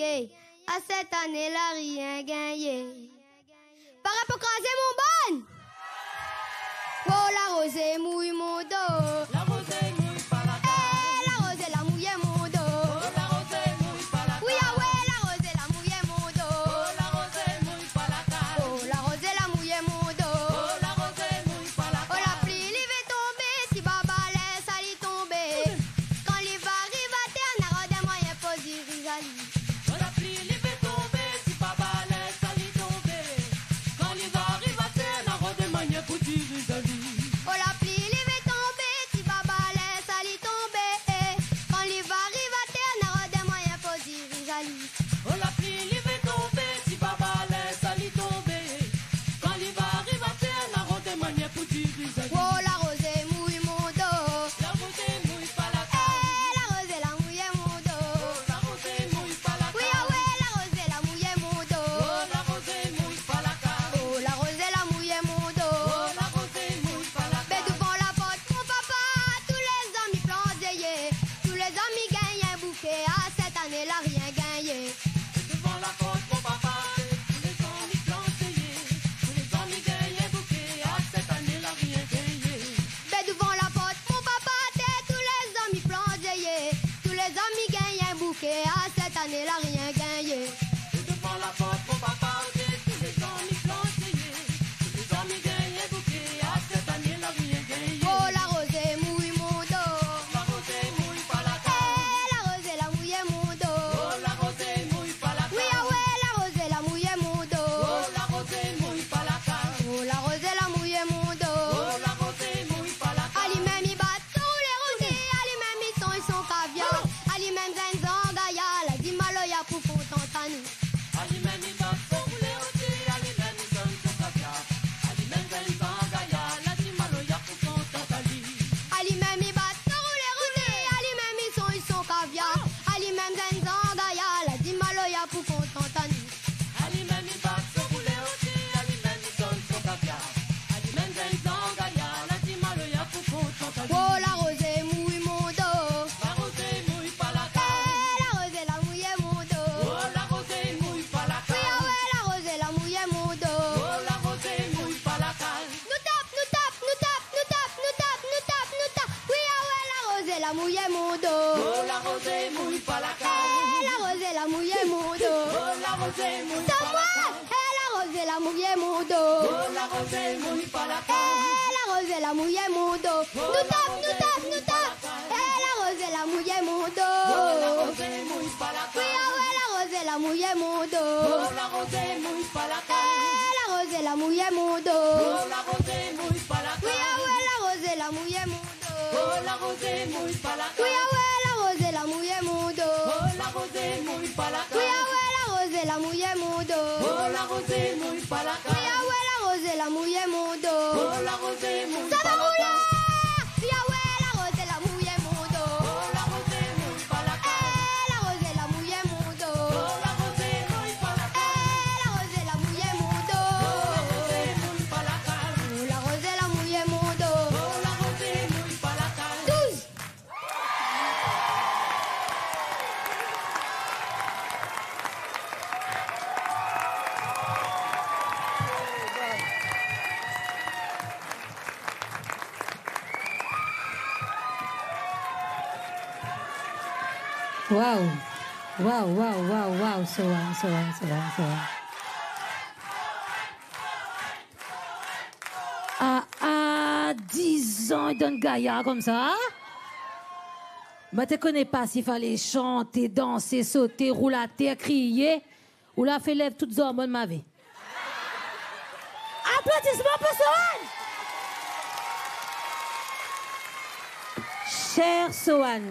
À cette année-là, rien gagné. Par rapport à mon bon! Pour la rosée mouille mon dos. de muy la la voz de la mujer mudo. Con la voz de muy la voz de la mujer mudo. La voz de muy para la voz de la mujer mudo. Nutap, nutap, nutap. la voz de la mujer mudo. la voz de la mujer mudo. la voz de muy para la voz de la mujer mudo. muy la voz de la mujer mudo. Oh, la rosée mouille la canne. Oui, ah ouais, la rosée, la mouille est. Oh, la rosée mouille pas la canne. Oui, ah ouais, la rosée, la mouille est. Oh, la rosée mouille pas la la la. Oh, la. Waouh Waouh, waouh, waouh, waouh, so wow, so wow, so wow, so wow. À, à 10 ans, il donne Gaïa comme ça. Mais tu connais pas s'il fallait chanter, danser, sauter, rouler à terre, crier, ou la fait lève toutes hormones de ma vie. Applaudissements pour Sohan! Cher Sohan,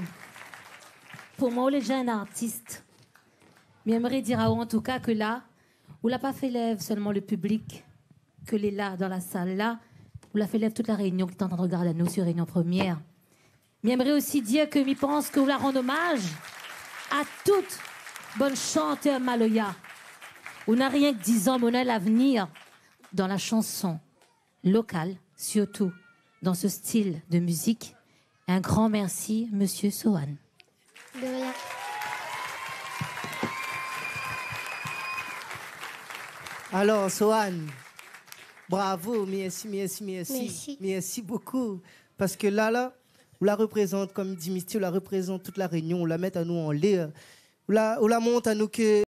pour moi, on est déjà un artiste. Mais j'aimerais dire à vous, en tout cas, que là, on l'a pas fait lève seulement le public, que les là, dans la salle là, on l'a fait lève toute la réunion qui est en train de regarder à nous sur Réunion Première. Mais j'aimerais aussi dire que m'y pense que vous la rend hommage à toute bonne chanteur Maloya. On n'a rien que 10 ans, mais on a l'avenir dans la chanson locale, surtout dans ce style de musique. Un grand merci, Monsieur Sohan. Alors, Sohan, bravo, merci, merci, merci. Merci. Merci beaucoup. Parce que là, là, on la représente, comme dit Misty, on la représente toute la réunion, on la met à nous en l'air. On la, on la montre à nous que